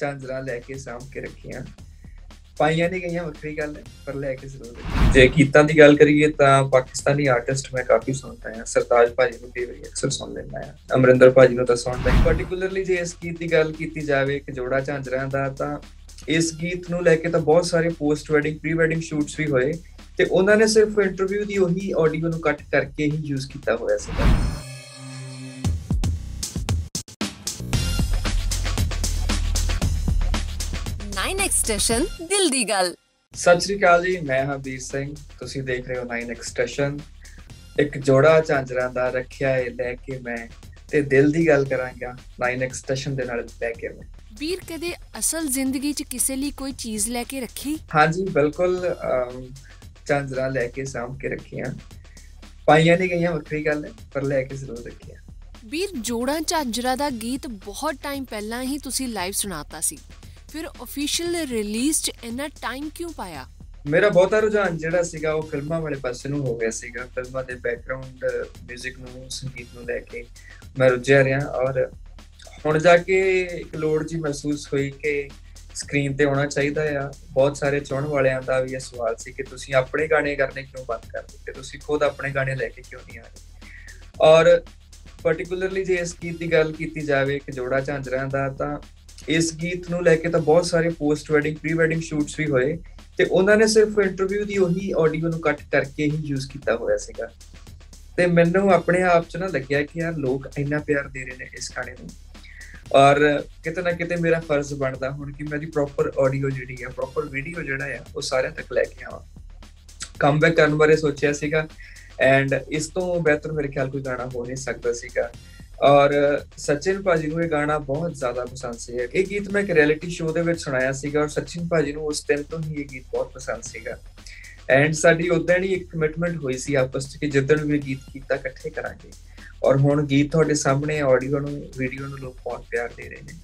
ਝਾਂਜਰਾਂ ਲੈ ਕੇ ਸਾਂਭ ਕੇ ਰੱਖੀਆਂ। ਪਾਈਆਂ ਨਹੀਂ ਗਈਆਂ, ਵੱਖਰੀ ਗੱਲ ਹੈ, ਪਰ ਲੈ ਕੇ ਜ਼ਰੂਰ ਜੇ ਗੀਤਾਂ ਦੀ ਗੱਲ ਕਰੀਏ ਤਾਂ ਪਾਕਿਸਤਾਨੀ ਆਰਟਿਸਟ ਮੈਂ ਕਾਫੀ ਸੁਣਦਾ ਹਾਂ। ਸਰਤਾਜ ਭਾਜੀ ਨੂੰ ਕਈ ਅਕਸਰ ਸੁਣ ਲੈਂਦਾ ਹਾਂ। ਅਮਰਿੰਦਰ ਭਾਜੀ ਨੂੰ ਤਾਂ ਸੁਣਦਾ ਹਾਂ। ਪਾਰਟਿਕੂਲਰਲੀ ਜੇ ਇਸ ਗੀਤ ਦੀ ਗੱਲ ਕੀਤੀ ਜਾਵੇ ਕਿ ਜੋੜਾ ਝਾਂਜਰਾਂ ਦਾ, ਤਾਂ ਇਸ ਗੀਤ ਨੂੰ ਲੈ ਕੇ ਤਾਂ ਬਹੁਤ ਸਾਰੇ post wedding pre wedding shoots ਵੀ ਹੋਏ। ਤੇ ਉਹਨਾਂ ਨੇ ਸਿਰਫ ਇੰਟਰਵਿਊ ਦੀ ਉਹੀ ਆਡੀਓ ਨੂੰ ਕੱਟ ਕਰਕੇ ਹੀ ਯੂਜ਼ ਕੀਤਾ ਹੋਇਆ ਸੀਗਾ। ਨਾਈਨ ਐਕਸਟੈਸ਼ਨ ਦਿਲ ਦੀ ਗੱਲ ਸਤਿ ਸ਼੍ਰੀ ਅਕਾਲ ਜੀ ਮੈਂ ਹਾਂ ਵੀਰ ਸਿੰਘ। ਤੁਸੀਂ ਦੇਖ ਰਹੇ ਹੋ 9 ਐਕਸਟੈਸ਼ਨ ਇੱਕ ਜੋੜਾ ਝਾਂਜਰਾਂ ਦਾ ਰੱਖਿਆ ਏ ਲੈ ਕੇ ਮੈਂ ਤੇ ਦਿਲ ਦੀ ਗੱਲ ਕਰਾਂਗਾ 9 ਐਕਸਟੈਸ਼ਨ ਦੇ ਨਾਲ ਲੈ ਕੇ ਮੈਂ। ਵੀਰ ਕਦੇ ਅਸਲ ਜ਼ਿੰਦਗੀ 'ਚ ਕਿਸੇ ਲਈ ਕੋਈ ਚੀਜ਼ ਲੈ ਕੇ ਰੱਖੀ? ਹਾਂਜੀ ਬਿਲਕੁਲ ਝਾਂਜਰਾਂ ਲੈ ਕੇ ਸਾਂਭ ਕੇ ਰੱਖੀਆਂ। ਪਾਈਆਂ ਨਹੀਂ ਗਈਆਂ ਵੱਖਰੀ ਗੱਲ ਹੈ ਪਰ ਲੈ ਕੇ ਜ਼ਰੂਰ ਰੱਖੀਆਂ। ਵੀਰ ਜੋੜਾਂ ਝਾਂਜਰਾ ਦਾ ਗੀਤ ਬਹੁਤ ਟਾਈਮ ਪਹਿਲਾਂ ਹੀ ਤੁਸੀਂ ਲਾਈਵ ਸੁਣਾਤਾ ਸੀ। ਫਿਰ ਅਫੀਸ਼ੀਅਲ ਰਿਲੀਜ਼ 'ਚ ਇੰਨਾ ਟਾਈਮ ਕਿਉਂ ਪਾਇਆ? ਮੇਰਾ ਬਹੁਤਾ ਰੁਝਾਨ ਜਿਹੜਾ ਸੀਗਾ, ਉਹ ਫਿਲਮਾਂ ਵਾਲੇ ਪਾਸੇ ਨੂੰ ਹੋ ਗਿਆ ਸੀਗਾ। ਫਿਲਮਾਂ ਦੇ ਬੈਕਗ੍ਰਾਉਂਡ 뮤직 ਨੂੰ, ਸੰਗੀਤ ਨੂੰ ਲੈ ਕੇ ਮੈਂ ਰੁੱਝਿਆ ਰਿਹਾ ਔਰ ਹੁਣ ਜਾ ਕੇ ਇੱਕ ਲੋੜ ਜੀ ਮਹਿਸੂਸ ਹੋਈ ਕਿ ਸਕਰੀਨ ਤੇ ਆਉਣਾ ਚਾਹੀਦਾ ਆ। ਬਹੁਤ ਸਾਰੇ ਚਾਹਣ ਵਾਲਿਆਂ ਦਾ ਵੀ ਇਹ ਸਵਾਲ ਸੀ ਕਿ ਤੁਸੀਂ ਆਪਣੇ ਗਾਣੇ ਕਰਨੇ ਕਿਉਂ ਬੰਦ ਕਰ ਦਿੱਤੇ? ਤੁਸੀਂ ਖੁਦ ਆਪਣੇ ਗਾਣੇ ਲੈ ਕੇ ਕਿਉਂ ਨਹੀਂ ਆ ਰਹੇ? ਔਰ ਪਾਰਟਿਕੂਲਰਲੀ ਜੇ ਇਸ ਗੀਤ ਦੀ ਗੱਲ ਕੀਤੀ ਜਾਵੇ ਕਿ ਜੋੜਾ ਝਾਂਜਰਾਂ ਦਾ, ਤਾਂ ਇਸ ਗੀਤ ਨੂੰ ਲੈ ਕੇ ਤਾਂ ਬਹੁਤ ਸਾਰੇ post wedding pre wedding shoots ਵੀ ਹੋਏ ਤੇ ਉਹਨਾਂ ਨੇ ਸਿਰਫ ਇੰਟਰਵਿਊ ਦੀ ਉਹੀ ਆਡੀਓ ਨੂੰ ਕੱਟ ਕਰਕੇ ਹੀ ਯੂਜ਼ ਕੀਤਾ ਹੋਇਆ ਸੀਗਾ। ਤੇ ਮੈਨੂੰ ਆਪਣੇ ਆਪ 'ਚ ਨਾ ਲੱਗਿਆ ਕਿ ਯਾਰ ਲੋਕ ਇੰਨਾ ਪਿਆਰ ਦੇ ਰਹੇ ਨੇ ਇਸ ਗਾਣੇ ਨੂੰ। ਔਰ ਕਿਤੇ ਨਾ ਕਿਤੇ ਮੇਰਾ ਫਰਜ਼ ਬਣਦਾ ਹੁਣ ਕਿ ਮੈਂ ਦੀ ਪ੍ਰੋਪਰ ਆਡੀਓ ਜਿਹੜੀ ਆ ਪ੍ਰੋਪਰ ਵੀਡੀਓ ਜਿਹੜਾ ਆ, ਉਹ ਸਾਰਿਆਂ ਤੱਕ ਲੈ ਕੇ ਆਵਾਂ। ਕਮਬੈਕ ਕਰਨ ਬਾਰੇ ਸੋਚਿਆ ਸੀਗਾ ਐਂਡ ਇਸ ਤੋਂ ਬਿਹਤਰ ਮੇਰੇ ਖਿਆਲ ਕੋਈ ਗਾਣਾ ਹੋ ਨਹੀਂ ਸਕਦਾ ਸੀਗਾ। ਔਰ ਸਚਿਨ ਭਾਜੀ ਨੂੰ ਇਹ ਗਾਣਾ ਬਹੁਤ ਜ਼ਿਆਦਾ ਪਸੰਦ ਸੀ। ਇਹ ਗੀਤ ਮੈਂ ਇੱਕ ਰਿਐਲਿਟੀ ਸ਼ੋਅ ਦੇ ਵਿੱਚ ਸੁਣਾਇਆ ਸੀਗਾ ਔਰ ਸਚਿਨ ਭਾਜੀ ਨੂੰ ਉਸ ਦਿਨ ਤੋਂ ਹੀ ਇਹ ਗੀਤ ਬਹੁਤ ਪਸੰਦ ਸੀਗਾ। ਐਂਡ ਸਾਡੀ ਉਦੋਂ ਹੀ ਇੱਕ ਕਮਿਟਮੈਂਟ ਹੋਈ ਸੀ ਆਪਸ ਵਿੱਚ ਕਿ ਜਿੱਦਣ ਵੀ ਗੀਤ ਕੀਤਾ ਇਕੱਠੇ ਕਰਾਂਗੇ। ਔਰ ਹੁਣ ਗੀਤ ਤੁਹਾਡੇ ਸਾਹਮਣੇ ਆਡੀਓ ਨੂੰ ਵੀਡੀਓ ਨੂੰ ਲੋਕ ਬਹੁਤ ਪਿਆਰ ਦੇ ਰਹੇ ਨੇ।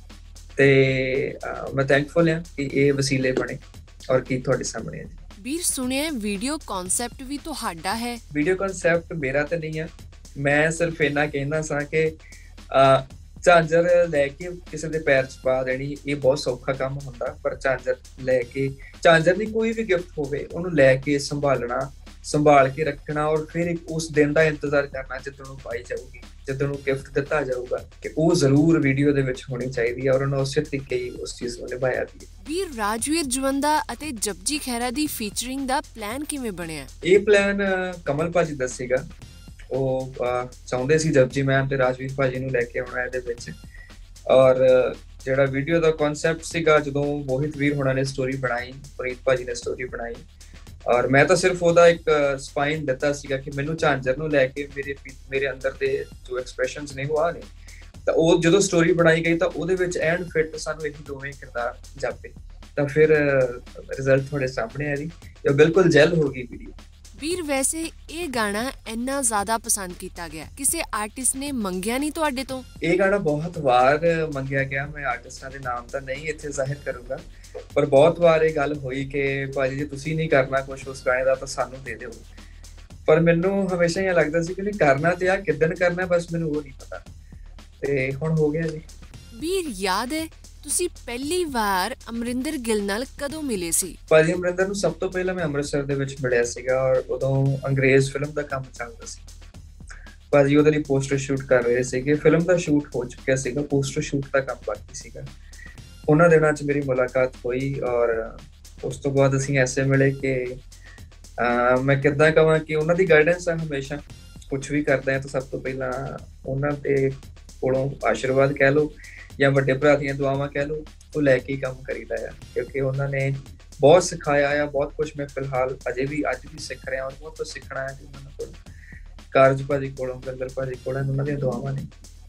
ਤੇ ਮੈਂ ਥੈਂਕਫੁਲ ਹਾਂ ਕਿ ਇਹ ਵਸੀਲੇ ਬਣੇ ਔਰ ਗੀਤ ਤੁਹਾਡੇ ਸਾਹਮਣੇ ਹੈ ਜੀ। ਵੀਰ ਸੁਣਿਆ ਵੀਡੀਓ ਕਨਸੈਪਟ ਵੀ ਤੁਹਾਡਾ ਹੈ। ਵੀਡੀਓ ਕਨਸੈਪਟ ਮੇਰਾ ਤਾਂ ਨਹੀਂ ਹੈ। ਮੈਂ ਸਿਰਫ ਇੰਨਾ ਕਹਿੰਦਾ ਸਾਂ ਕਿ ਝਾਂਜਰ ਲੈ ਕੇ ਕਿਸੇ ਦੇ ਪੈਰ 'ਚ ਪਾ ਦੇਣੀ ਇਹ ਬਹੁਤ ਸੌਖਾ ਕੰਮ ਹੁੰਦਾ ਪਰ ਝਾਂਜਰ ਲੈ ਕੇ ਝਾਂਜਰ ਦੀ ਕੋਈ ਵੀ ਗਿਫਟ ਹੋਵੇ ਉਹਨੂੰ ਲੈ ਕੇ ਸੰਭਾਲਣਾ ਸੰਭਾਲ ਕੇ ਰੱਖਣਾ ਔਰ ਫਿਰ ਉਸ ਦਿਨ ਦਾ ਇੰਤਜ਼ਾਰ ਕਰਨਾ ਜਦੋਂ ਉਹ ਪਾਈ ਜਾਊਗੀ ਜਦੋਂ ਉਹ ਗਿਫਟ ਦਿੱਤਾ ਜਾਊਗਾ ਕਿ ਉਹ ਜ਼ਰੂਰ ਵੀਡੀਓ ਦੇ ਵਿੱਚ ਹੋਣੀ ਚਾਹੀਦੀ ਹੈ ਔਰ ਉਹਨਾਂ ਉਸੇ ਤਰੀਕੇ ਹੀ ਉਸ ਚੀਜ਼ ਨੂੰ ਨਿਭਾਇਆ ਵੀ ਹੈ। ਵੀਰ ਰਾਜਵੀਰ ਜਵੰਦਾ ਅਤੇ ਜਪਜੀ ਖਹਿਰਾ ਦੀ ਫੀਚਰਿੰਗ ਦਾ ਪਲਾਨ ਕਿਵੇਂ ਬਣਿਆ ਇਹ ਪਲਾਨ ਕਮਲ ਭਾਜੀ ਦੱਸੇਗਾ ਉਹ ਚਾਹੁੰਦੇ ਸੀ ਜਪਜੀ ਮੈਮ ਤੇ ਰਾਜਵੀਰ ਭਾਜੀ ਨੂੰ ਲੈ ਕੇ ਆਉਣਾ ਇਹਦੇ ਵਿੱਚ। ਔਰ, ਜਿਹੜਾ ਵੀਡੀਓ ਦਾ ਕਨਸੈਪਟ ਸੀਗਾ, ਜਦੋਂ ਮੋਹਿਤ ਵੀਰ ਹੋਣਾ ਨੇ ਸਟੋਰੀ ਬਣਾਈ, ਪ੍ਰੀਤ ਭਾਜੀ ਨੇ ਸਟੋਰੀ ਬਣਾਈ। ਔਰ ਮੈਂ ਤਾਂ ਸਿਰਫ ਉਹਦਾ ਇੱਕ ਸਪਾਈਨ ਦਿੱਤਾ ਸੀਗਾ ਕਿ ਮੈਨੂੰ ਝਾਂਜਰ ਨੂੰ ਲੈ ਕੇ ਮੇਰੇ ਮੇਰੇ ਅੰਦਰ ਦੇ ਜੋ ਐਕਸਪ੍ਰੈਸ਼ਨਸ ਨੇ ਉਹ ਆ ਨੇ ਤਾਂ ਉਹ ਜਦੋਂ ਸਟੋਰੀ ਬਣਾਈ ਗਈ ਤਾਂ ਉਹਦੇ ਵਿੱਚ ਐਂਡ ਫਿੱਟ ਸਾਨੂੰ ਇਹੀ ਦੋਵੇਂ ਕਿਰਦਾਰ ਜਾਪੇ। ਤਾਂ ਫਿਰ ਰਿਜ਼ਲਟ ਤੁਹਾਡੇ ਸਾਹਮਣੇ ਆ ਜੀ। ਇਹ ਬਿਲਕੁਲ ਜੈਲ ਹੋ ਗਈ ਵੀਡੀਓ ਵੀਰ ਵੈਸੇ ਇਹ ਗਾਣਾ ਇੰਨਾ ਜ਼ਿਆਦਾ ਪਸੰਦ ਕੀਤਾ ਗਿਆ। ਕਿਸੇ ਆਰਟਿਸਟ ਨੇ ਮੰਗਿਆ ਨਹੀਂ ਤੁਹਾਡੇ ਤੋਂ? ਇਹ ਗਾਣਾ ਬਹੁਤ ਵਾਰ ਮੰਗਿਆ ਗਿਆ। ਮੈਂ ਆਰਟਿਸਟਾਂ ਦੇ ਨਾਮ ਤਾਂ ਨਹੀਂ ਇੱਥੇ ਜ਼ਾਹਿਰ ਕਰੂੰਗਾ। ਪਰ ਬਹੁਤ ਵਾਰ ਇਹ ਗੱਲ ਹੋਈ ਕਿ ਭਾਜੀ ਜੇ ਤੁਸੀਂ ਨਹੀਂ ਕਰਨਾ ਕੁਝ ਉਸ ਗਾਣੇ ਦਾ ਤਾਂ ਸਾਨੂੰ ਦੇ ਦਿਓ। ਪਰ ਮੈਨੂੰ ਹਮੇਸ਼ਾ ਇਹ ਲੱਗਦਾ ਸੀ ਕਿ ਨਹੀਂ ਕਰਨਾ ਤੇ ਆ ਕਿਦਨ ਕਰਨਾ ਬਸ ਮੈਨੂੰ ਉਹ ਨਹੀਂ ਪਤਾ। ਤੇ ਹੁਣ ਹੋ ਗਿਆ ਜੀ। ਵੀਰ ਯਾਦ ਹੈ ਤੁਸੀਂ ਪਹਿਲੀ ਵਾਰ ਅਮਰਿੰਦਰ ਗਿੱਲ ਨਾਲ ਕਦੋਂ ਮਿਲੇ ਸੀ? ਭਾਜੀ, ਅਮਰਿੰਦਰ ਨੂੰ ਸਭ ਤੋਂ ਪਹਿਲਾਂ ਮੈਂ ਅੰਮ੍ਰਿਤਸਰ ਦੇ ਵਿੱਚ ਮਿਲਿਆ ਸੀਗਾ ਔਰ ਉਦੋਂ ਅੰਗਰੇਜ਼ ਫਿਲਮ ਦਾ ਕੰਮ ਚੱਲਦਾ ਸੀ। ਭਾਜੀ, ਉਹਦੇ ਲਈ ਪੋਸਟਰ ਸ਼ੂਟ ਕਰ ਰਹੇ ਸੀਗੇ। ਫਿਲਮ ਦਾ ਸ਼ੂਟ ਹੋ ਚੁੱਕਿਆ ਸੀਗਾ, ਪੋਸਟਰ ਸ਼ੂਟ ਦਾ ਕੰਮ ਬਾਕੀ ਸੀਗਾ। ਉਹਨਾਂ ਦਿਨਾਂ 'ਚ ਮੇਰੀ ਮੁਲਾਕਾਤ ਹੋਈ ਔਰ ਉਸ ਤੋਂ ਬਾਅਦ ਅਸੀਂ ਐਸੇ ਮਿਲੇ ਕਿ ਮੈਂ ਕਿੱਦਾਂ ਕਹਾਂ ਕਿ ਉਹਨਾਂ ਦੀ ਗਾਈਡੈਂਸ ਹੈ ਹਮੇਸ਼ਾ ਕੁਝ ਵੀ ਕਰਦਾ ਹੈ ਤਾਂ ਸਭ ਤੋਂ ਪਹਿਲਾਂ ਉਹਨਾਂ ਦੇ ਕੋਲੋਂ ਆਸ਼ੀਰਵਾਦ ਕਹਿ ਲਓ। ਜਾਂ ਵੱਡੇ ਭਰਾ ਦੀਆਂ ਦੁਆਵਾਂ ਕਹਿ ਲਓ ਉਹ ਲੈ ਕੇ ਕੰਮ ਕਰੀਦਾ ਆ। ਕਿਉਂਕਿ ਉਹਨਾਂ ਨੇ ਬਹੁਤ ਸਿਖਾਇਆ ਆ ਬਹੁਤ ਕੁਝ ਮੈਂ ਫਿਲਹਾਲ ਅਜੇ ਵੀ ਅੱਜ ਵੀ ਸਿੱਖ ਰਿਹਾ ਹਾਂ ਬਹੁਤ ਕੁਝ ਸਿੱਖਣਾ ਹੈ ਕਿ ਉਹਨਾਂ ਕੋਲ ਕਾਰਜ ਭਾਜੀ ਕੋਲੋਂ ਗੰਗਲ ਭਾਜੀ ਕੋਲੋਂ ਉਹਨਾਂ ਦੀਆਂ ਦੁਆਵਾਂ ਨੇ।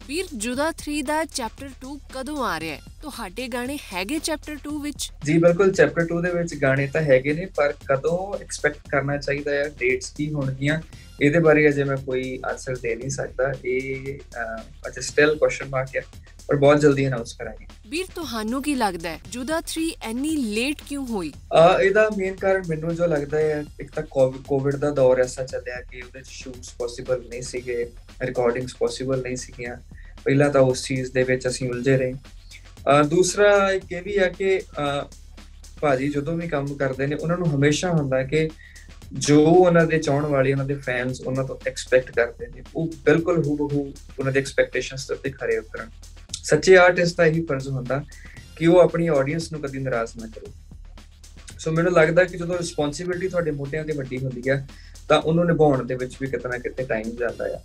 ਵੀਰ ਜੁਦਾ 3 ਦਾ ਚੈਪਟਰ 2 ਕਦੋਂ ਆ ਰਿਹਾ ਹੈ? ਤੁਹਾਡੇ ਗਾਣੇ ਹੈਗੇ ਚੈਪਟਰ 2 ਵਿੱਚ? ਜੀ ਬਿਲਕੁਲ ਚੈਪਟਰ 2 ਦੇ ਵਿੱਚ ਗਾਣੇ ਤਾਂ ਹੈਗੇ ਨੇ ਪਰ ਕਦੋਂ ਐਕਸਪੈਕਟ ਕਰਨਾ ਚਾਹੀਦਾ ਹੈ ਡੇਟਸ ਕੀ ਹੋਣਗੀਆਂ ਇਹਦੇ ਬਾਰੇ ਅਜੇ ਮੈਂ ਕੋਈ ਆਨਸਰ ਦੇ ਨਹੀਂ ਸਕਦਾ। ਇਹ ਅਜੇ ਸਟਿਲ ਕੁਐਸਚਨ ਮਾਰਕ ਹੈ ਪਰ ਬਹੁਤ ਜਲਦੀ ਅਨਾਉਂਸ ਕਰਾਂਗੇ। ਵੀਰ ਤੁਹਾਨੂੰ ਕੀ ਲੱਗਦਾ ਹੈ? ਜੁਦਾ 3 ਇੰਨੀ ਲੇਟ ਕਿਉਂ ਹੋਈ? ਆ ਇਹਦਾ ਮੇਨ ਕਾਰਨ ਮੈਨੂੰ ਜੋ ਲੱਗਦਾ ਹੈ ਇੱਕ ਤਾਂ ਕੋਵਿਡ ਦਾ ਦੌਰ ਐਸਾ ਚੱਲਿਆ ਕਿ ਉਹਦੇ ਸ਼ੂਟਸ ਪੋਸੀਬਲ ਨਹੀਂ ਸੀਗੇ ਰਿਕਾਰਡਿੰਗਸ ਪੋਸੀਬਲ ਨਹੀਂ ਸੀਗੀਆਂ। ਪਹਿਲਾਂ ਤਾਂ ਉਸ ਚੀਜ਼ ਦੇ ਵਿੱਚ ਅਸੀਂ ਉਲਝੇ ਰਹੇ। ਦੂਸਰਾ ਇੱਕ ਇਹ ਵੀ ਹੈ ਕਿ ਭਾਜੀ ਜਦੋਂ ਵੀ ਕੰਮ ਕਰਦੇ ਨੇ ਉਹਨਾਂ ਨੂੰ ਹਮੇਸ਼ਾ ਹੁੰਦਾ ਕਿ ਜੋ ਉਹਨਾਂ ਦੇ ਚਾਹਣ ਵਾਲੇ ਉਹਨਾਂ ਦੇ ਫੈਨਸ ਉਹਨਾਂ ਤੋਂ ਐਕਸਪੈਕਟ ਕਰਦੇ ਨੇ ਉਹ ਬਿਲਕੁਲ ਹੂਬਹੂ ਉਹਨਾਂ ਦੇ ਐਕਸਪੈਕਟੇਸ਼ਨਸ ਤੇ ਖਰੇ ਉਤਰਨ। ਸੱਚੇ ਆਰਟਿਸਟ ਦਾ ਇਹੀ ਫਰਜ਼ ਹੁੰਦਾ ਕਿ ਉਹ ਆਪਣੀ ਆਡੀਅנס ਨੂੰ ਕਦੀ ਨਿਰਾਸ਼ ਨਾ ਕਰੇ। ਸੋ ਮੈਨੂੰ ਲੱਗਦਾ ਕਿ ਜਦੋਂ ਰਿਸਪੌਂਸਿਬਿਲਟੀ ਤੁਹਾਡੇ ਮੋਢਿਆਂ ਤੇ ਵੱਡੀ ਹੁੰਦੀ ਹੈ ਤਾਂ ਉਹਨੂੰ ਨਿਭਾਉਣ ਦੇ ਵਿੱਚ ਵੀ ਕਿਤਨਾ ਕਿਤੇ ਟਾਈਮ ਜਾਂਦਾ ਆ।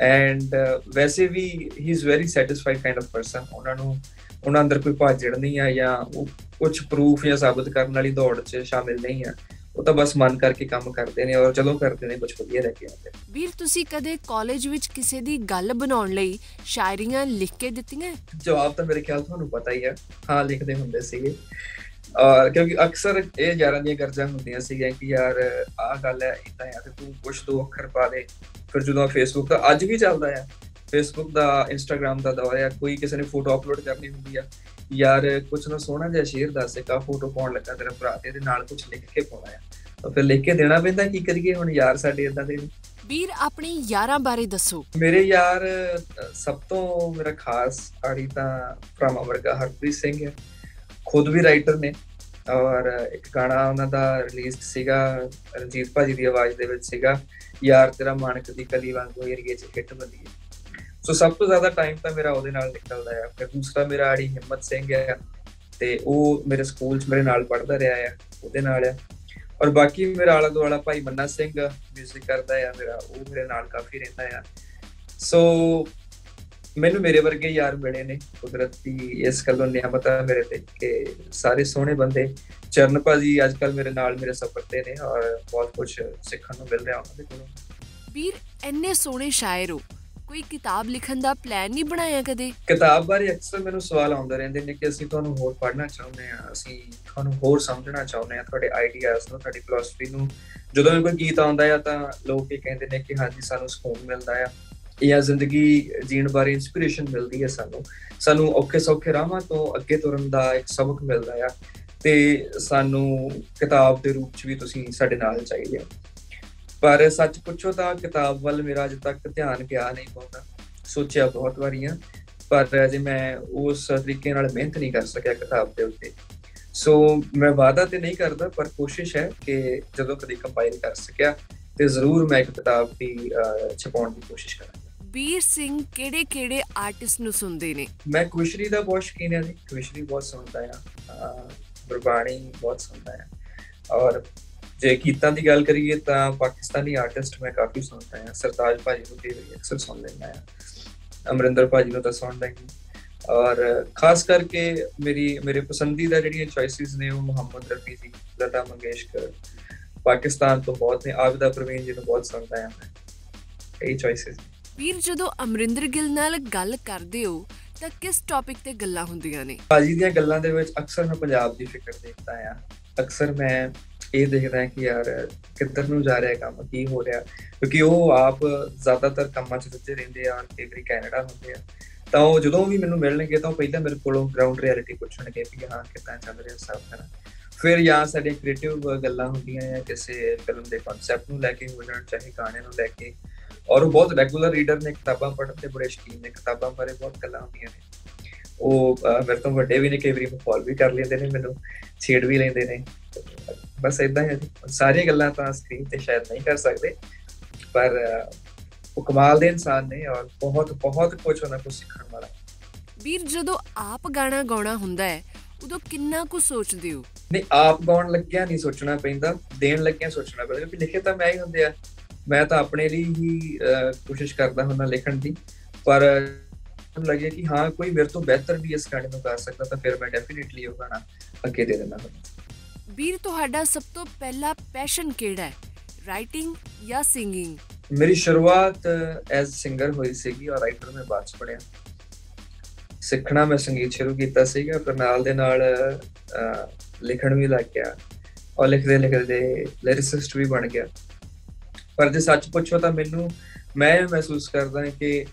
ਐਂਡ ਵੈਸੇ ਵੀ he is very satisfied kind of person ਉਹਨਾਂ ਨੂੰ, ਉਹਨਾਂ ਅੰਦਰ ਕੋਈ ਭਾਜੜ ਨਹੀਂ ਆ ਜਾਂ ਉਹ ਕੁਝ ਪ੍ਰੂਫ ਜਾਂ ਸਾਬਤ ਕਰਨ ਵਾਲੀ ਦੌੜ 'ਚ ਸ਼ਾਮਿਲ ਨਹੀਂ ਆ। ਉਹ ਤਾਂ ਬਸ ਮਨ ਕਰਕੇ ਕੰਮ ਕਰਦੇ ਨੇ ਔਰ ਚਲੋ ਕਰਦੇ ਨੇ ਕੁਝ ਵਧੀਆ ਲੈ ਕੇ ਆਉਂਦੇ ਵੀਰ ਤੁਸੀਂ ਕਦੇ ਕਾਲਜ ਵਿੱਚ ਕਿਸੇ ਦੀ ਗੱਲ ਬਣਾਉਣ ਲਈ ਸ਼ਾਇਰੀਆਂ ਲਿਖ ਕੇ ਦਿੱਤੀਆਂ? ਜਵਾਬ ਤਾਂ ਮੇਰੇ ਖਿਆਲ ਤੁਹਾਨੂੰ ਪਤਾ ਹੀ ਹੈ ਹਾਂ ਲਿਖਦੇ ਹੁੰਦੇ ਸੀਗੇ। ਔਰ ਕਿਉਂਕਿ ਅਕਸਰ ਇਹ ਯਾਰਾਂ ਦੀਆਂ ਗਰਜਾਂ ਹੁੰਦੀਆਂ ਸੀਗੀਆਂ ਕਿ ਯਾਰ ਆਹ ਗੱਲ ਹੈ ਇਦਾਂ ਆ ਤੇ ਤੂੰ ਕੁਝ ਦੋ ਅੱਖਰ ਪਾ ਦੇ। ਫਿਰ ਜਦੋਂ ਫੇਸਬੁੱਕ ਦਾ ਅੱਜ ਵੀ ਚੱਲਦਾ ਆ। ਫੇਸਬੁੱਕ ਦਾ ਇੰਸਟਾਗ੍ਰam ਦਾ ਦੌਰ ਆ ਕੋਈ ਕਿਸੇ ਨੇ ਫੋਟੋ ਅਪਲੋਡ ਕਰਨੀ ਹੁੰਦੀ ਆ। ਯਾਰ ਕੁਝ ਨਾ ਸੋਹਣਾ ਜਿਹਾ ਸ਼ੇਰ ਦੱਸ ਇੱਕ ਫੋਟੋ ਪਾਉਣ ਲੱਗਾ ਤੇਰਾ ਭਰਾ ਤੇ ਇਹਦੇ ਨਾਲ ਕੁਝ ਲਿਖ ਕੇ ਪਾਉਣਾ ਆ। ਤਾਂ ਫਿਰ ਲਿਖ ਕੇ ਦੇਣਾ ਪੈਂਦਾ ਕੀ ਕਰੀਏ ਹੁਣ ਯਾਰ ਸਾਡੇ ਇਦਾਂ ਦੇ ਵੀਰ ਆਪਣੀ ਯਾਰਾਂ ਬਾਰੇ ਦੱਸੋ। ਮੇਰੇ ਯਾਰ ਸਭ ਤੋਂ ਮੇਰਾ ਖਾਸ ਆੜੀ ਤਾਂ ਭਰਾਵਾਂ ਵਰਗਾ ਹਰਪ੍ਰੀਤ ਸਿੰਘ ਹੈ। ਖੁਦ ਵੀ ਰਾਈਟਰ ਨੇ ਔਰ ਇੱਕ ਗਾਣਾ ਉਹਨਾਂ ਦਾ ਰਿਲੀਜ਼ਡ ਸੀਗਾ ਰਣਜੀਤ ਭਾਜੀ ਦੀ ਆਵਾਜ਼ ਦੇ ਵਿੱਚ ਸੀਗਾ ਯਾਰ ਤੇਰਾ ਮਾਨਕ ਦੀ ਕਲੀ ਵਾਂਗੂ ਏਰੀਏ 'ਚ ਹਿੱਟ ਬੰਦੀ ਸੋ ਸਭ ਤੋਂ ਜ਼ਿਆਦਾ ਟਾਈਮ ਤਾਂ ਮੇਰਾ ਉਹਦੇ ਨਾਲ ਨਿਕਲਦਾ ਹੈ ਫਿਰ ਦੂਸਰਾ ਮੇਰਾ ਆੜੀ ਹਿੰਮਤ ਸਿੰਘ ਹੈ ਤੇ ਉਹ ਮੇਰੇ ਸਕੂਲ 'ਚ ਮੇਰੇ ਨਾਲ ਪੜ੍ਹਦਾ ਰਿਹਾ ਹੈ ਉਹਦੇ ਨਾਲ ਹੈ ਔਰ ਬਾਕੀ ਮੇਰਾ ਆਲਾ ਦੁਆਲਾ ਭਾਈ ਮੰਨਾ ਸਿੰਘ ਮਿਊਜ਼ਿਕ ਕਰਦਾ ਹੈ ਮੇਰਾ ਉਹ ਮੇਰੇ ਨਾਲ ਕਾਫੀ ਰਹਿੰਦਾ ਹੈ ਸੋ ਮੈਨੂੰ ਮੇਰੇ ਵਰਗੇ ਯਾਰ ਮਿਲੇ ਨੇ, ਕੁਦਰਤੀ ਇਸ ਗੱਲੋਂ ਨਿਆਮਤ ਹੈ ਮੇਰੇ ਤੇ ਕਿ ਸਾਰੇ ਸੋਹਣੇ ਬੰਦੇ, ਚਰਨ ਭਾਜੀ ਅੱਜ ਕੱਲ ਮੇਰੇ ਨਾਲ ਮੇਰੇ ਸਫ਼ਰ ਤੇ ਨੇ ਔਰ ਬਹੁਤ ਕੁਝ ਸਿੱਖਣ ਨੂੰ ਮਿਲ ਰਿਹਾ ਉਹਨਾਂ ਦੇ ਕੋਲੋਂ। ਵੀਰ, ਇੰਨੇ ਸੋਹਣੇ ਸ਼ਾਇਰ ਹੋ। ਕੋਈ ਕਿਤਾਬ ਲਿਖਣ ਦਾ ਪਲਾਨ ਨਹੀਂ ਬਣਾਇਆ ਕਦੇ? ਕਿਤਾਬ ਬਾਰੇ ਅਕਸਰ ਮੈਨੂੰ ਸਵਾਲ ਆਉਂਦੇ ਰਹਿੰਦੇ ਨੇ ਕਿ ਅਸੀਂ ਤੁਹਾਨੂੰ ਹੋਰ ਪੜ੍ਹਨਾ ਚਾਹੁੰਦੇ ਆ ਅਸੀਂ ਤੁਹਾਨੂੰ ਹੋਰ ਸਮਝਣਾ ਚਾਹੁੰਦੇ ਆ ਤੁਹਾਡੇ ਆਈਡੀਆਜ਼ ਨੂੰ, ਤੁਹਾਡੀ ਫਿਲਾਸਫੀ ਨੂੰ। ਜਦੋਂ ਵੀ ਕੋਈ ਗੀਤ ਆਉਂਦਾ ਆ ਤਾਂ ਲੋਕ ਇਹ ਕਹਿੰਦੇ ਨੇ ਕਿ ਹਾਂਜੀ, ਸਾਨੂੰ ਸਕੂਨ ਮਿਲਦਾ ਆ। ਜਾਂ ਜ਼ਿੰਦਗੀ ਜੀਣ ਬਾਰੇ ਇਨਸਪੀਰੇਸ਼ਨ ਮਿਲਦੀ ਹੈ ਸਾਨੂੰ। ਸਾਨੂੰ ਔਖੇ ਸੌਖੇ ਰਾਹਾਂ ਤੋਂ ਅੱਗੇ ਤੁਰਨ ਦਾ ਇੱਕ ਸਬਕ ਮਿਲਦਾ ਆ ਤੇ ਸਾਨੂੰ ਕਿਤਾਬ ਦੇ ਰੂਪ 'ਚ ਵੀ ਤੁਸੀਂ ਸਾਡੇ ਨਾਲ ਚਾਹੀਦੇ ਹੋ। ਪਰ ਸੱਚ ਪੁੱਛੋ ਤਾਂ ਕਿਤਾਬ ਵੱਲ ਮੇਰਾ ਅਜੇ ਤੱਕ ਧਿਆਨ ਗਿਆ ਨਹੀਂ ਪਾਉਂਦਾ ਸੋਚਿਆ ਬਹੁਤ ਵਾਰੀਆਂ ਪਰ ਅਜੇ ਮੈਂ ਉਸ ਤਰੀਕੇ ਨਾਲ ਮਿਹਨਤ ਨਹੀਂ ਕਰ ਸਕਿਆ ਕਿਤਾਬ ਦੇ ਉੱਤੇ। ਸੋ ਮੈਂ ਵਾਅਦਾ ਤੇ ਨਹੀਂ ਕਰਦਾ ਪਰ ਕੋਸ਼ਿਸ਼ ਹੈ ਕਿ ਜਦੋਂ ਕਦੇ ਕੰਪਾਈਲ ਕਰ ਸਕਿਆ ਤੇ ਜ਼ਰੂਰ ਮੈਂ ਇੱਕ ਕਿਤਾਬ ਦੀ ਛਪਾਉਣ ਦੀ ਕੋਸ਼ਿਸ਼ ਕਰਾਂਗਾ। ਵੀਰ ਸਿੰਘ ਕਿਹੜੇ ਕਿਹੜੇ ਆਰਟਿਸਟ ਨੂੰ ਸੁਣਦੇ ਨੇ? ਮੈਂ ਕੁਸ਼ਰੀ ਦਾ ਬਹੁਤ ਸ਼ੌਕੀਨ ਹਾਂ ਜੀ। ਕੁਸ਼ਰੀ ਬਹੁਤ ਸੁਣਦਾ ਆ ਗੁਰਬਾਣੀ ਬਹੁਤ ਸੁਣਦਾ ਆ ਔਰ ਜੇ ਗੀਤਾਂ ਦੀ ਗੱਲ ਕਰੀਏ ਤਾਂ ਪਾਕਿਸਤਾਨੀ ਆਰਟਿਸਟ ਮੈਂ ਕਾਫੀ ਸੁਣਦਾ ਹਾਂ। ਸਰਤਾਜ ਭਾਜੀ ਨੂੰ ਵੀ ਅਕਸਰ ਸੁਣ ਲੈਂਦਾ ਹਾਂ। ਅਮਰਿੰਦਰ ਭਾਜੀ ਨੂੰ ਤਾਂ ਸੁਣਦਾ ਹੀ। ਔਰ ਖਾਸ ਕਰਕੇ ਮੇਰੀ ਮੇਰੇ ਪਸੰਦੀਦਾ ਜਿਹੜੀਆਂ ਚੋਇਸਿਸ ਨੇ ਉਹ ਮੁਹੰਮਦ ਰਫੀ ਜੀ ਲਤਾ ਮੰਗੇਸ਼ਕਰ। ਪਾਕਿਸਤਾਨ ਤੋਂ ਬਹੁਤ ਨੇ। ਆਬਿਦਾ ਪ੍ਰਵੀਨ ਜੀ ਨੂੰ ਬਹੁਤ ਸੁਣਦਾ ਹਾਂ ਮੈਂ। ਇਹ ਚੋਇਸਿਸ ਵੀਰ ਜਦੋਂ ਅਮਰਿੰਦਰ ਗਿੱਲ ਨਾਲ ਗੱਲ ਕਰਦੇ ਹੋ ਤਾਂ ਕਿਸ ਟੌਪਿਕ ਤੇ ਗੱਲਾਂ ਹੁੰਦੀਆਂ ਨੇ? ਭਾਜੀ ਦੀਆਂ ਗੱਲਾਂ ਦੇ ਵਿੱਚ ਅਕਸਰ ਮੈਂ ਪੰਜਾਬ ਦੀ ਫਿਕਰ ਦੇਖਦਾ ਆ ਅਕਸਰ ਮੈਂ ਇਹ ਦੇਖਦਾ ਹੈ ਕਿ ਯਾਰ ਕਿੱਧਰ ਨੂੰ ਜਾ ਰਿਹਾ ਕੰਮ, ਕੀ ਹੋ ਰਿਹਾ ਕਿਉਂਕਿ ਉਹ ਆਪ ਜ਼ਿਆਦਾਤਰ ਕੰਮਾਂ 'ਚ ਰੁੱਝੇ ਰਹਿੰਦੇ ਆ ਕਈ ਵਾਰੀ ਕੈਨੇਡਾ ਹੁੰਦੇ ਆ। ਤਾਂ ਉਹ ਜਦੋਂ ਵੀ ਮੈਨੂੰ ਮਿਲਣਗੇ ਤਾਂ ਉਹ ਪਹਿਲਾਂ ਮੇਰੇ ਕੋਲੋਂ ਗਰਾਊਂਡ ਰਿਐਲਿਟੀ ਪੁੱਛਣਗੇ ਕਿ ਹਾਂ, ਕਿੱਦਾਂ ਚੱਲ ਰਿਹਾ ਸਭ ਹੈ ਫਿਰ ਜਾਂ ਸਾਡੇ ਕ੍ਰੀਏਟਿਵ ਗੱਲਾਂ ਹੁੰਦੀਆਂ ਆ, ਕਿਸੇ ਫਿਲਮ ਦੇ ਕਨਸੈਪਟ ਨੂੰ ਲੈ ਕੇ ਹੋ ਜਾਣ, ਚਾਹੇ ਗਾਣੇ ਨੂੰ ਲੈ ਕੇ। ਔਰ ਉਹ ਬਹੁਤ ਰੈਗੂਲਰ ਰੀਡਰ ਨੇ, ਕਿਤਾਬਾਂ ਪੜ੍ਹਨ ਦੇ ਬੜੇ ਸ਼ਕੀਨ ਨੇ, ਕਿਤਾਬਾਂ ਬਾਰੇ ਬਹੁਤ ਗੱਲਾਂ ਹੁੰਦੀਆਂ ਨੇ। ਉਹ ਮੇਰੇ ਤੋਂ ਵੱਡੇ ਵੀ ਨੇ, ਕਈ ਵਾਰੀ ਫੋਲ ਵੀ ਕਰ ਲੈਂਦੇ ਨੇ ਮੈਨੂੰ, ਛੇੜ ਵੀ ਲੈਂਦੇ ਨੇ। ਬਸ ਇਦਾਂ ਹੀ ਸਾਰੀਆਂ ਗੱਲਾਂ ਤਾਂ ਸਕਰੀਨ ਤੇ ਸ਼ਾਇਦ ਨਹੀਂ ਕਰ ਸਕਦੇ ਪਰ ਉਹ ਕਮਾਲ ਦੇ ਇਨਸਾਨ ਨੇ ਔਰ ਬਹੁਤ ਬਹੁਤ ਕੁਝ ਉਹਨਾਂ ਕੋਲ ਸਿੱਖਣ ਵਾਲਾ। ਵੀਰ ਜਦੋਂ ਆਪ ਗਾਣਾ ਗਾਉਣਾ ਹੁੰਦਾ ਹੈ ਉਦੋਂ ਕਿੰਨਾ ਕੁ ਸੋਚਦੇ ਹੋ? ਨਹੀਂ ਆਪ ਗਾਉਣ ਲੱਗਿਆ ਨਹੀਂ ਸੋਚਣਾ ਪੈਂਦਾ ਦੇਣ ਲੱਗਿਆ ਸੋਚਣਾ ਪੈਂਦਾ ਕਿਉਂਕਿ ਲਿਖੇ ਤਾਂ ਮੈਂ ਹੀ ਹੁੰਦੇ ਆ। ਮੈਂ ਤਾਂ ਆਪਣੇ ਲਈ ਹੀ ਕੋਸ਼ਿਸ਼ ਕਰਦਾ ਹੁੰਦਾ ਲਿਖਣ ਦੀ ਪਰ ਮੈਨੂੰ ਲੱਗਿਆ ਕਿ ਹਾਂ ਕੋਈ ਮੇਰੇ ਤੋਂ ਬਿਹਤਰ ਵੀ ਇਸ ਗਾਣੇ ਨੂੰ ਗਾ ਸਕਦਾ ਤਾਂ ਫਿਰ ਮੈਂ ਡੈਫੀਨਿਟਲੀ ਉਹ ਗਾਣਾ ਅੱਗੇ ਦੇ ਦੇਣਾ ਵੀਰ ਤੁਹਾਡਾ ਸਭ ਤੋਂ ਪਹਿਲਾ ਪੈਸ਼ਨ ਕਿਹੜਾ ਹੈ? ਰਾਈਟਿੰਗ ਜਾਂ ਸਿੰਗਿੰਗ ਮੇਰੀ ਸ਼ੁਰੂਆਤ ਐਜ਼ ਸਿੰਗਰ ਹੋਈ ਸੀਗੀ ਔਰ ਰਾਈਟਰ ਮੈਂ ਬਾਅਦ ਚ ਪੜਿਆ ਸਿੱਖਣਾ ਮੈਂ ਸੰਗੀਤ ਸ਼ੁਰੂ ਕੀਤਾ ਸੀਗਾ ਪਰ ਨਾਲ ਦੇ ਨਾਲ ਲਿਖਣ ਵੀ ਲੱਗ ਗਿਆ ਔਰ ਲਿਖਦੇ ਲਿਖਦੇ ਲਿਰਿਸਿਸਟ ਵੀ ਬਣ ਗਿਆ। ਪਰ ਜੇ ਸੱਚ ਪੁੱਛੋ ਤਾਂ ਮੈਨੂੰ, ਮੈਂ ਮਹਿਸੂਸ ਕਰਦਾ ਕਿ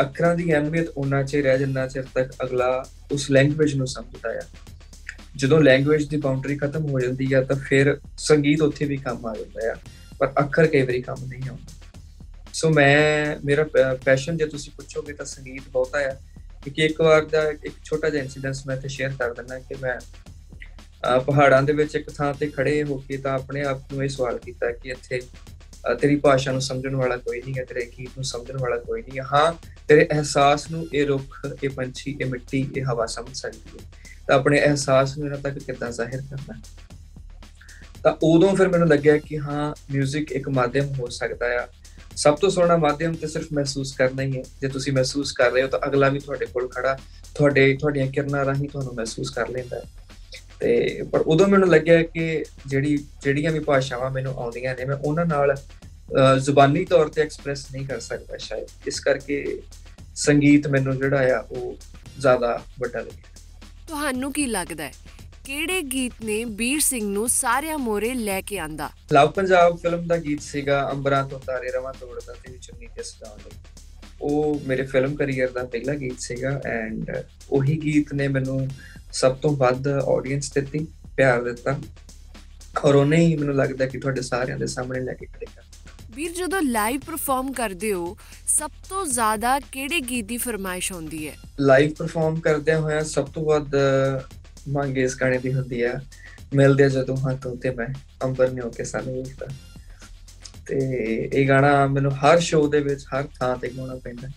ਅੱਖਰਾਂ ਦੀ ਅਹਿਮੀਅਤ ਉਹਨਾਂ 'ਚ ਰਹਿ ਜਿੰਨਾ ਚਿਰ ਤੱਕ ਅਗਲਾ ਉਸ ਲੈਂਗੁਏਜ ਨੂੰ ਸਮਝਦਾ ਹੈ ਜਦੋਂ ਲੈਂਗੁਏਜ ਦੀ ਬਾਉਂਡਰੀ ਖਤਮ ਹੋ ਜਾਂਦੀ ਆ ਤਾਂ ਫਿਰ ਸੰਗੀਤ ਉੱਥੇ ਵੀ ਕੰਮ ਆ ਜਾਂਦਾ ਆ, ਪਰ ਅੱਖਰ ਕਈ ਵਾਰੀ ਕੰਮ ਨਹੀਂ ਆਉਂਦਾ। ਸੋ ਮੈਂ, ਮੇਰਾ ਪੈਸ਼ਨ ਜੇ ਤੁਸੀਂ ਪੁੱਛੋਗੇ ਤਾਂ ਸੰਗੀਤ ਬਹੁਤਾ ਆ, ਕਿਉਂਕਿ ਇੱਕ ਵਾਰ ਦਾ ਇੱਕ ਛੋਟਾ ਜਿਹਾ ਇਨਸੀਡੈਂਟ ਮੈਂ ਇੱਥੇ ਸ਼ੇਅਰ ਕਰ ਦਿੰਦਾ ਕਿ ਮੈਂ ਪਹਾੜਾਂ ਦੇ ਵਿੱਚ ਇੱਕ ਥਾਂ ਤੇ ਖੜੇ ਹੋ ਕੇ ਤਾਂ ਆਪਣੇ ਆਪ ਨੂੰ ਇਹ ਸਵਾਲ ਕੀਤਾ ਕਿ ਇੱਥੇ ਤੇਰੀ ਭਾਸ਼ਾ ਨੂੰ ਸਮਝਣ ਵਾਲਾ ਕੋਈ ਨਹੀਂ ਹੈ, ਤੇਰੇ ਗੀਤ ਨੂੰ ਸਮਝਣ ਵਾਲਾ ਕੋਈ ਨਹੀਂ ਹੈ। ਹਾਂ, ਤੇਰੇ ਅਹਿਸਾਸ ਨੂੰ ਇਹ ਰੁੱਖ, ਇਹ ਪੰਛੀ, ਇਹ ਮਿੱਟੀ, ਇਹ ਹਵਾ ਸਮਝ ਸਕਦੀ ਹੈ। ਤਾਂ ਆਪਣੇ ਅਹਿਸਾਸ ਨੂੰ ਇਹਨਾਂ ਤੱਕ ਕਿੱਦਾਂ ਜ਼ਾਹਿਰ ਕਰਨਾ? ਤਾਂ ਉਦੋਂ ਫਿਰ ਮੈਨੂੰ ਲੱਗਿਆ ਕਿ ਹਾਂ 뮤직 ਇੱਕ ਮਾਧਿਅਮ ਹੋ ਸਕਦਾ ਆ। ਸਭ ਤੋਂ ਸੋਹਣਾ ਮਾਧਿਅਮ ਤੇ ਸਿਰਫ ਮਹਿਸੂਸ ਕਰਨਾ ਹੀ ਹੈ। ਜੇ ਤੁਸੀਂ ਮਹਿਸੂਸ ਕਰ ਰਹੇ ਹੋ ਤਾਂ ਅਗਲਾ ਵੀ ਤੁਹਾਡੇ ਕੋਲ ਖੜਾ, ਤੁਹਾਡੇ, ਤੁਹਾਡੀਆਂ ਕਿਰਨਾਂ ਰਾਹੀਂ ਤੁਹਾਨੂੰ ਮਹਿਸੂਸ ਕਰ ਲੈਂਦਾ। ਹੈ ਤੇ ਪਰ ਉਦੋਂ ਮੈਨੂੰ ਲੱਗਿਆ ਕਿ ਜਿਹੜੀ, ਜਿਹੜੀਆਂ ਵੀ ਭਾਸ਼ਾਵਾਂ ਮੈਨੂੰ ਆਉਂਦੀਆਂ ਨੇ, ਮੈਂ ਉਹਨਾਂ ਨਾਲ ਜ਼ੁਬਾਨੀ ਤੌਰ ਤੇ ਐਕਸਪ੍ਰੈਸ ਨਹੀਂ ਕਰ ਸਕਦਾ ਸ਼ਾਇਦ। ਇਸ ਕਰਕੇ ਸੰਗੀਤ ਮੈਨੂੰ ਜਿਹੜਾ ਆ, ਉਹ ਜ਼ਿਆਦਾ ਵੱਡਾ ਲੱਗਿਆ। ਤੁਹਾਨੂੰ ਕੀ ਲੱਗਦਾ ਹੈ? ਕਿਹੜੇ ਗੀਤ ਨੇ ਵੀਰ ਸਿੰਘ ਨੂੰ ਸਾਰਿਆਂ ਮੋਰੇ ਲੈ ਕੇ ਆਂਦਾ? ਲਵ ਪੰਜਾਬ ਫਿਲਮ ਦਾ ਗੀਤ ਸੀਗਾ, ਅੰਬਰਾਂ ਤੋਂ ਤਾਰੇ ਰਵਾਂ ਤੋੜਦਾ ਤੇ ਚੁੰਨੀ ਤੇ ਸਜਾਉਣ ਉਹ ਮੇਰੇ ਫਿਲਮ ਕੈਰੀਅਰ ਦਾ ਪਹਿਲਾ ਗੀਤ ਸੀਗਾ ਐਂਡ ਉਹੀ ਗੀਤ ਨੇ ਮੈਨੂੰ ਸਭ ਤੋਂ ਵੱਧ ਆਡੀਅנס ਦਿੱਤੀ, ਪਿਆਰ ਦਿੱਤਾ। ਔਰ ਉਹਨੇ ਹੀ ਮੈਨੂੰ ਲੱਗਦਾ ਕਿ ਤੁਹਾਡੇ ਸਾਰਿਆਂ ਦੇ ਸਾਹਮਣੇ ਲੈ ਕੇ ਖੜੇਗਾ ਵੀਰ ਜਦੋਂ ਲਾਈਵ ਪਰਫਾਰਮ ਕਰਦੇ ਹੋ ਸਭ ਤੋਂ ਜ਼ਿਆਦਾ ਕਿਹੜੇ ਗੀਤ ਦੀ ਫਰਮਾਇਸ਼ ਹੁੰਦੀ ਹੈ? ਲਾਈਵ ਪਰਫਾਰਮ ਕਰਦਿਆਂ ਹੋਇਆ ਸਭ ਤੋਂ ਵੱਧ ਮੰਗ ਇਸ ਗਾਣੇ ਦੀ ਹੁੰਦੀ ਆ ਮਿਲਦੇ ਜਦੋਂ ਹੱਥ ਉਤੇ ਮੈਂ ਅੰਬਰ ਨੇ ਹੋ ਕੇ ਸਾਨੂੰ ਵੇਖਦਾ ਤੇ ਇਹ ਗਾਣਾ ਮੈਨੂੰ ਹਰ ਸ਼ੋਅ ਦੇ ਵਿੱਚ ਹਰ ਥਾਂ ਤੇ ਗਾਉਣਾ ਪੈਂਦਾ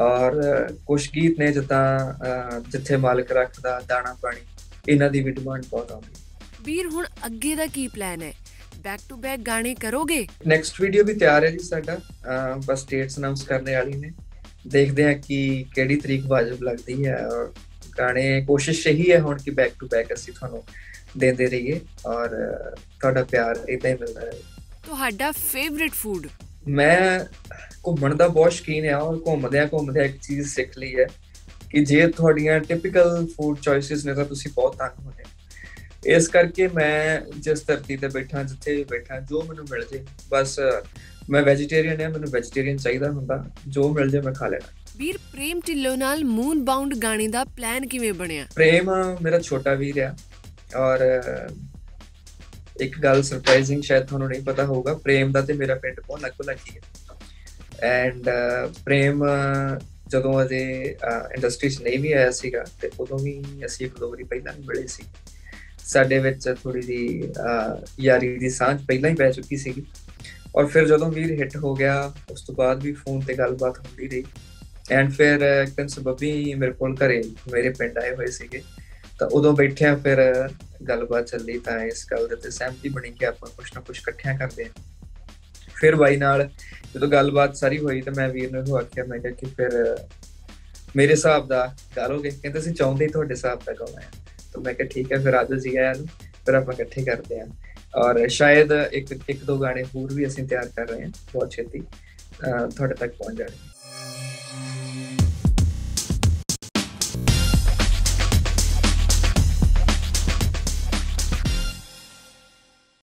ਔਰ ਕੁਝ ਗੀਤ ਨੇ ਜਿੱਦਾਂ ਜਿੱਥੇ ਮਾਲਕ ਰੱਖਦਾ ਦਾਣਾ ਪਾਣੀ ਇਹਨਾਂ ਦੀ ਵੀ ਡਿਮਾਂਡ ਬਹੁਤ ਆਉਂਦੀ ਵੀਰ ਹੁਣ ਅੱਗੇ ਦਾ ਕੀ ਪਲਾਨ ਹੈ? ਬੈਕ ਟੂ ਬੈਕ ਗਾਣੇ ਕਰੋਗੇ? ਨੈਕਸਟ ਵੀਡੀਓ ਵੀ ਤਿਆਰ ਹੈ ਜੀ ਸਾਡਾ। ਬਸ ਡੇਟਸ ਅਨਾਉਂਸ ਕਰਨੇ ਵਾਲੀ ਨੇ। ਦੇਖਦੇ ਹਾਂ ਕਿ ਕਿਹੜੀ ਤਰੀਕ ਵਾਜਬ ਲੱਗਦੀ ਹੈ। ਔਰ ਗਾਣੇ ਕੋਸ਼ਿਸ਼ ਇਹੀ ਹੈ ਹੁਣ ਕਿ ਬੈਕ ਟੂ ਬੈਕ ਅਸੀਂ ਤੁਹਾਨੂੰ ਦਿੰਦੇ ਰਹੀਏ। ਔਰ ਤੁਹਾਡਾ ਪਿਆਰ ਇਦਾਂ ਹੀ ਮਿਲਦਾ ਰਹੇ। ਤੁਹਾਡਾ ਫੇਵਰਿਟ ਫੂਡ ਮੈਂ ਘੁੰਮਣ ਦਾ ਬਹੁਤ ਸ਼ਕੀਨ ਆ ਔਰ ਘੁੰਮਦਿਆਂ ਘੁੰਮਦਿਆਂ ਇੱਕ ਚੀਜ਼ ਸਿੱਖ ਲਈ ਹੈ ਕਿ ਜੇ ਤੁਹਾਡੀਆਂ ਟਿਪੀਕਲ ਫੂਡ ਚੋਇਸਸ ਨੇ ਤਾਂ ਤੁਸੀਂ ਬਹੁਤ ਤੰਗ ਹੋਣੇ ਇਸ ਕਰਕੇ ਮੈਂ ਜਿਸ ਧਰਤੀ ਤੇ ਬੈਠਾ ਜਿੱਥੇ ਵੀ ਬੈਠਾ ਜੋ ਮੈਨੂੰ ਮਿਲ ਜੇ ਬਸ ਮੈਂ ਵੈਜੀਟੇਰੀਅਨ ਹਾਂ ਮੈਨੂੰ ਵੈਜੀਟੇਰੀਅਨ ਚਾਹੀਦਾ ਹੁੰਦਾ ਜੋ ਮਿਲ ਜੇ ਮੈਂ ਖਾ ਲੈਣਾ। ਵੀਰ ਪ੍ਰੇਮ ਢਿੱਲੋਂ ਨਾਲ ਮੂਨ ਬਾਉਂਡ ਗਾਣੇ ਦਾ ਪਲਾਨ ਕਿਵੇਂ ਬਣਿਆ? ਪ੍ਰੇਮ ਮੇਰਾ ਛੋਟਾ ਵੀਰ ਆ ਔਰ ਇੱਕ ਗੱਲ ਸਰਪ੍ਰਾਈਜ਼ਿੰਗ ਸ਼ਾਇਦ ਤੁਹਾਨੂੰ ਨਹੀਂ ਪਤਾ ਹੋਊਗਾ ਪ੍ਰੇਮ ਦਾ ਤੇ ਮੇਰਾ ਪਿੰਡ ਬਹੁਤ ਲੱਗੋ ਲੱਗੀ ਹੈ ਐਂਡ ਪ੍ਰੇਮ ਜਦੋਂ ਅਜੇ ਇੰਡਸਟਰੀ 'ਚ ਨਹੀਂ ਵੀ ਆਇਆ ਸੀਗਾ ਤੇ ਉਦੋਂ ਵੀ ਅਸੀਂ ਇੱਕ ਦੋ ਵਾਰੀ ਪਹਿਲਾਂ ਮਿਲੇ ਸੀ। ਸਾਡੇ ਵਿੱਚ ਥੋੜੀ ਜੀ ਯਾਰੀ ਦੀ ਸਾਂਝ ਪਹਿਲਾਂ ਹੀ ਪੈ ਚੁੱਕੀ ਸੀਗੀ। ਔਰ ਫਿਰ ਜਦੋਂ ਵੀਰ ਹਿੱਟ ਹੋ ਗਿਆ, ਉਸ ਤੋਂ ਬਾਅਦ ਵੀ ਫੋਨ ਤੇ ਗੱਲਬਾਤ ਹੁੰਦੀ ਰਹੀ। ਐਂਡ ਫਿਰ ਇੱਕ ਸਬਬੀ ਮੇਰੇ ਕੋਲ ਘਰੇ, ਮੇਰੇ ਪਿੰਡ ਆਏ ਹੋਏ ਸੀਗੇ। ਤਾਂ ਉਦੋਂ ਬੈਠਿਆ ਫਿਰ ਗੱਲਬਾਤ ਚੱਲੀ ਤਾਂ ਇਸ ਗੱਲ ਦੇ ਤੇ ਸਹਿਮਤੀ ਬਣੀ ਕਿ ਆਪਾਂ ਕੁਝ ਨਾ ਕੁਝ ਇਕੱਠਿਆਂ ਕਰਦੇ ਹਾਂ। ਫਿਰ ਬਾਈ ਨਾਲ ਜਦੋਂ ਗੱਲਬਾਤ ਸਾਰੀ ਹੋਈ ਤਾਂ ਮੈਂ ਵੀਰ ਨੂੰ ਆਖਿਆ, ਮੈਂ ਕਿਹਾ ਕਿ ਫਿਰ ਮੇਰੇ ਹਿਸਾਬ ਦਾ ਕਰੋਗੇ ਕਹਿੰਦੇ ਅਸੀਂ ਚਾਹੁੰਦੇ ਤੁਹਾਡੇ ਹਿਸਾਬ ਦਾ ਗਾਉਣਾ ਹੈ। ਤਾਂ ਮੈਂ ਕਿਹਾ ਠੀਕ ਹੈ, ਫਿਰ ਆਜੋ ਜੀ ਆਇਆ ਨੂੰ ਫਿਰ ਆਪਾਂ ਇਕੱਠੇ ਕਰਦੇ ਹਾਂ। ਔਰ ਸ਼ਾਇਦ ਇੱਕ ਇੱਕ ਦੋ ਗਾਣੇ ਹੋਰ ਵੀ ਅਸੀਂ ਤਿਆਰ ਕਰ ਰਹੇ ਹਾਂ, ਬਹੁਤ ਛੇਤੀ ਤੁਹਾਡੇ ਤੱਕ ਪਹੁੰਚ ਜਾਣਗੇ।